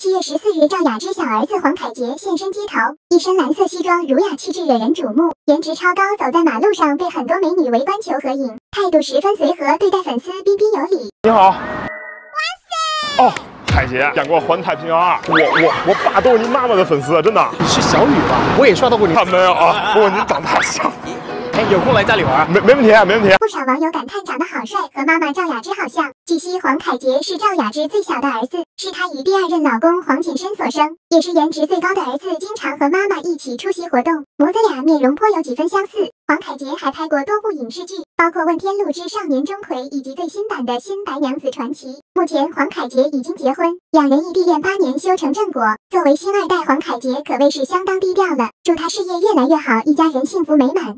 七月十四日，赵雅芝小儿子黄凯杰现身街头，一身蓝色西装，儒雅气质，惹人瞩目，颜值超高，走在马路上被很多美女围观求合影，态度十分随和，对待粉丝彬彬有礼。你好，哇塞！哦，凯杰演过《环太平洋二》，我我我爸都是你妈妈的粉丝，真的。你是小雨吧？我也刷到过你。看没有啊？不过你长太像。哎，有空来家里玩，没没问题啊，没问题。啊不少网友感叹长得好帅，和妈妈赵雅芝好像。据悉，黄凯杰是赵雅芝最小的儿子，是她与第二任老公黄景生所生，也是颜值最高的儿子，经常和妈妈一起出席活动，母子俩面容颇有几分相似。黄凯杰还拍过多部影视剧，包括《问天录之少年钟馗》以及最新版的《新白娘子传奇》。目前，黄凯杰已经结婚，两人异地恋八年修成正果。作为新二代，黄凯杰可谓是相当低调了。祝他事业越来越好，一家人幸福美满。